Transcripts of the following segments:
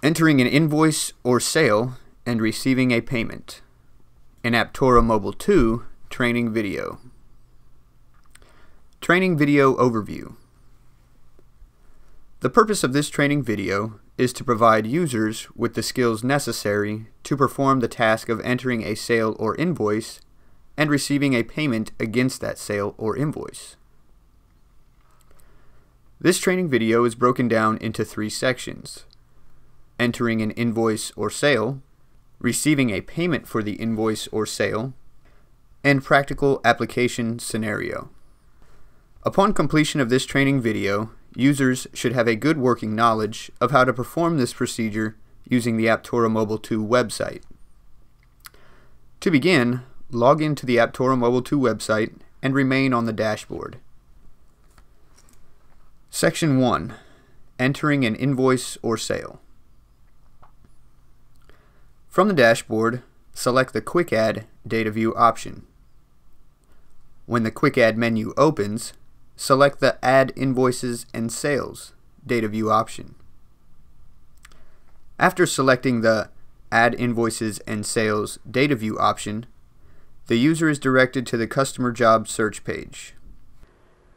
Entering an invoice or sale and receiving a payment. An Aptora Mobile 2 training video. Training video overview. The purpose of this training video is to provide users with the skills necessary to perform the task of entering a sale or invoice and receiving a payment against that sale or invoice. This training video is broken down into three sections entering an invoice or sale, receiving a payment for the invoice or sale, and practical application scenario. Upon completion of this training video, users should have a good working knowledge of how to perform this procedure using the Aptora Mobile 2 website. To begin, log into the Aptora Mobile 2 website and remain on the dashboard. Section 1 Entering an Invoice or Sale from the dashboard, select the Quick Add Data View option. When the Quick Add menu opens, select the Add Invoices and Sales Data View option. After selecting the Add Invoices and Sales Data View option, the user is directed to the Customer Job search page.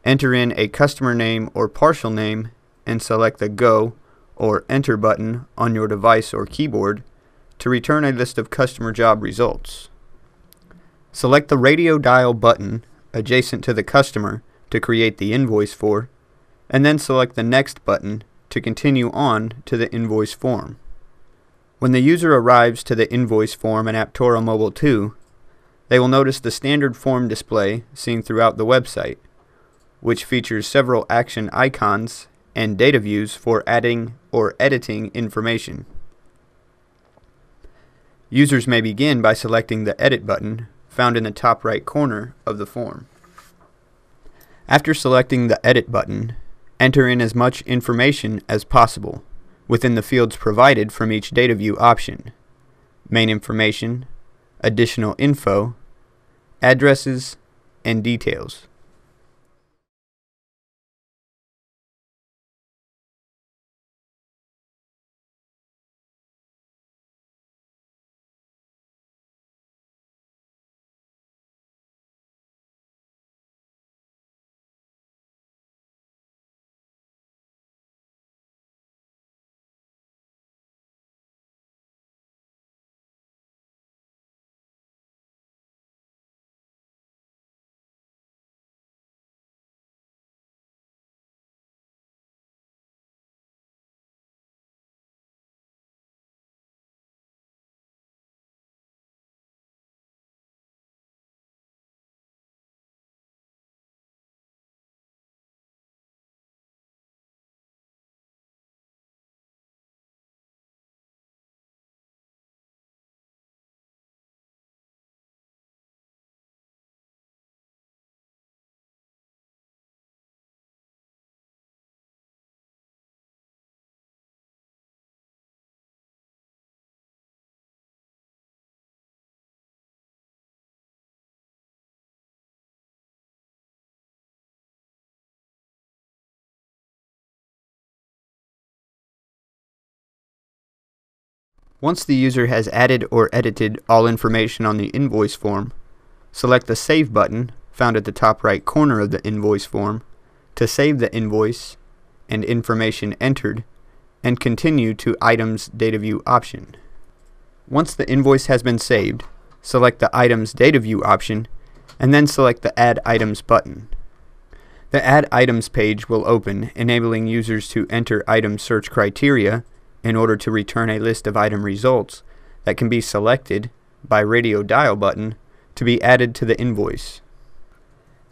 Enter in a customer name or partial name and select the Go or Enter button on your device or keyboard to return a list of customer job results. Select the radio dial button adjacent to the customer to create the invoice for, and then select the Next button to continue on to the invoice form. When the user arrives to the invoice form in Aptora Mobile 2, they will notice the standard form display seen throughout the website, which features several action icons and data views for adding or editing information. Users may begin by selecting the Edit button found in the top right corner of the form. After selecting the Edit button, enter in as much information as possible within the fields provided from each data view option. Main information, additional info, addresses, and details. Once the user has added or edited all information on the invoice form, select the Save button found at the top right corner of the invoice form to save the invoice and information entered and continue to Items Data View option. Once the invoice has been saved, select the Items Data View option and then select the Add Items button. The Add Items page will open, enabling users to enter item search criteria in order to return a list of item results that can be selected by radio dial button to be added to the invoice.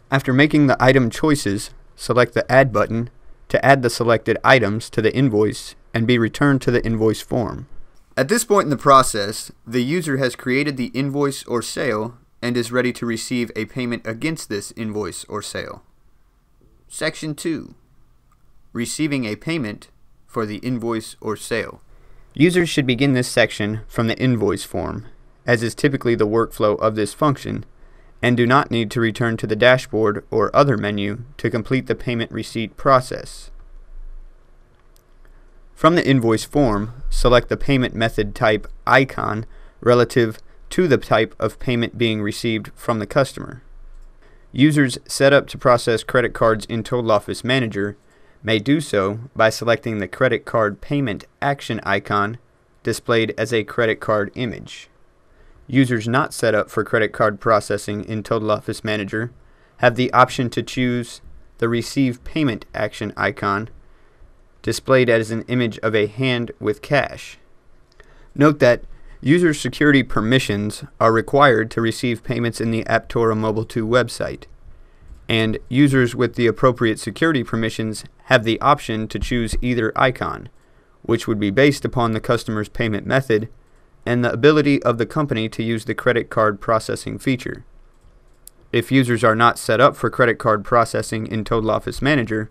After making the item choices, select the Add button to add the selected items to the invoice and be returned to the invoice form. At this point in the process, the user has created the invoice or sale and is ready to receive a payment against this invoice or sale. Section 2 Receiving a payment for the invoice or sale. Users should begin this section from the invoice form, as is typically the workflow of this function, and do not need to return to the dashboard or other menu to complete the payment receipt process. From the invoice form, select the payment method type icon relative to the type of payment being received from the customer. Users set up to process credit cards in Total Office Manager may do so by selecting the credit card payment action icon displayed as a credit card image. Users not set up for credit card processing in Total Office Manager have the option to choose the receive payment action icon displayed as an image of a hand with cash. Note that user security permissions are required to receive payments in the Aptora Mobile 2 website, and users with the appropriate security permissions have the option to choose either icon, which would be based upon the customer's payment method and the ability of the company to use the credit card processing feature. If users are not set up for credit card processing in Total Office Manager,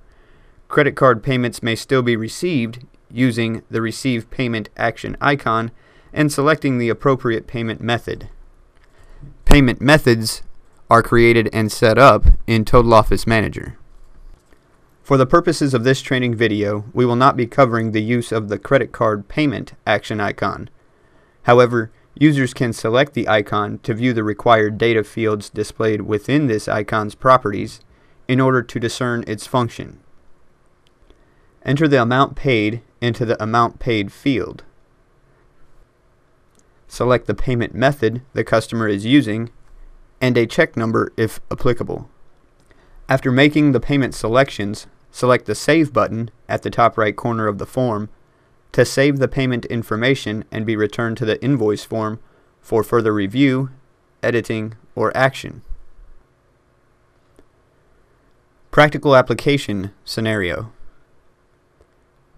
credit card payments may still be received using the Receive Payment Action icon and selecting the appropriate payment method. Payment methods are created and set up in Total Office Manager. For the purposes of this training video, we will not be covering the use of the credit card payment action icon. However, users can select the icon to view the required data fields displayed within this icon's properties in order to discern its function. Enter the amount paid into the amount paid field. Select the payment method the customer is using and a check number if applicable. After making the payment selections, select the Save button at the top right corner of the form to save the payment information and be returned to the invoice form for further review, editing, or action. Practical Application Scenario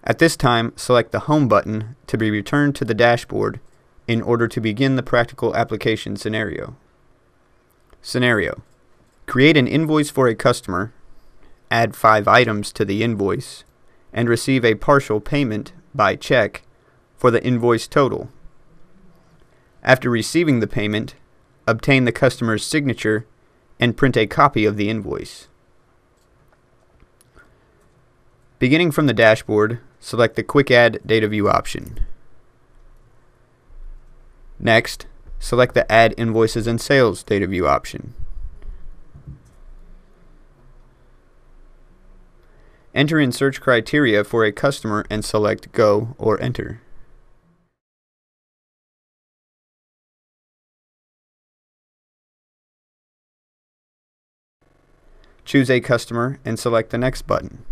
At this time, select the Home button to be returned to the dashboard in order to begin the practical application scenario. Scenario Create an invoice for a customer, add five items to the invoice, and receive a partial payment by check for the invoice total. After receiving the payment, obtain the customer's signature and print a copy of the invoice. Beginning from the dashboard, select the Quick Add Data View option. Next, select the Add Invoices and Sales Data View option. Enter in search criteria for a customer and select Go or Enter. Choose a customer and select the Next button.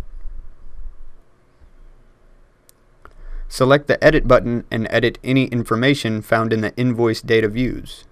Select the Edit button and edit any information found in the invoice data views.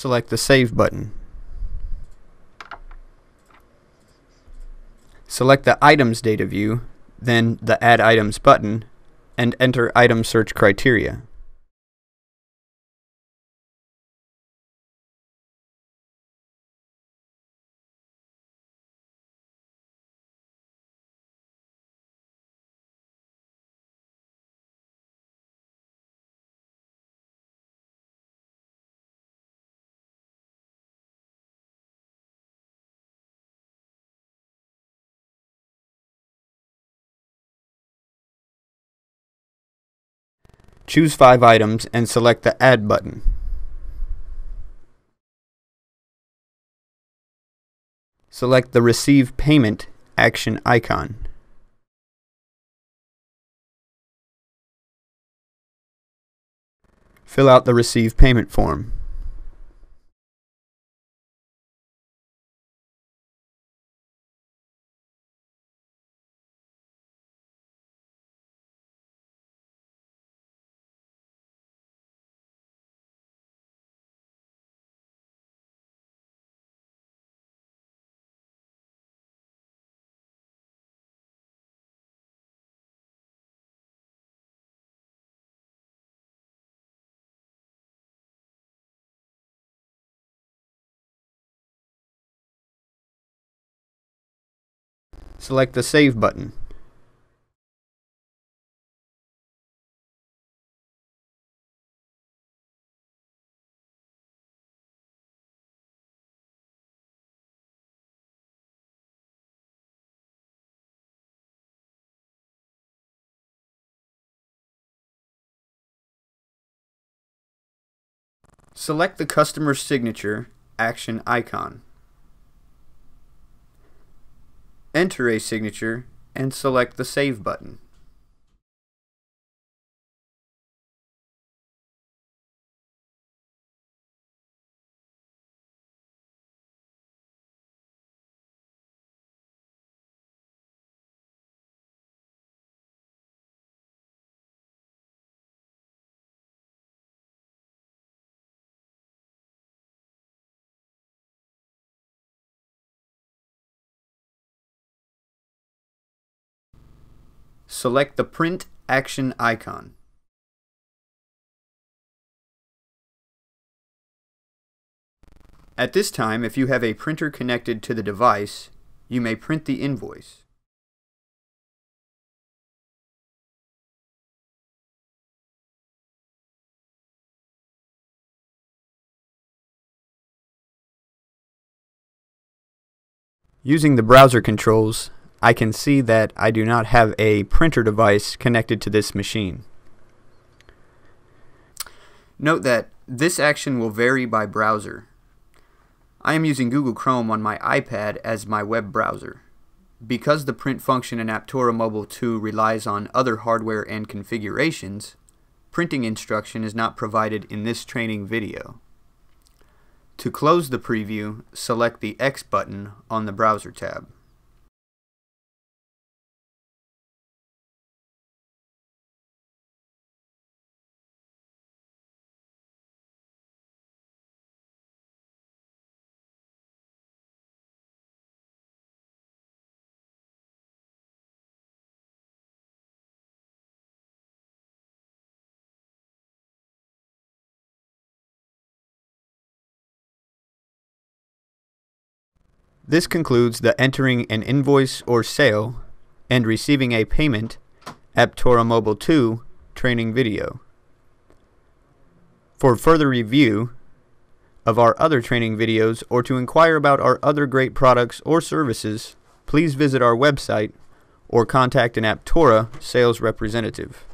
Select the Save button. Select the Items data view, then the Add Items button, and enter item search criteria. Choose 5 items and select the Add button. Select the Receive Payment action icon. Fill out the Receive Payment form. Select the Save button. Select the customer signature action icon. Enter a signature and select the Save button. Select the Print action icon. At this time, if you have a printer connected to the device, you may print the invoice. Using the browser controls, I can see that I do not have a printer device connected to this machine. Note that this action will vary by browser. I am using Google Chrome on my iPad as my web browser. Because the print function in Aptora Mobile 2 relies on other hardware and configurations, printing instruction is not provided in this training video. To close the preview, select the X button on the Browser tab. This concludes the entering an invoice or sale and receiving a payment Aptora Mobile 2 training video. For further review of our other training videos or to inquire about our other great products or services, please visit our website or contact an Aptora sales representative.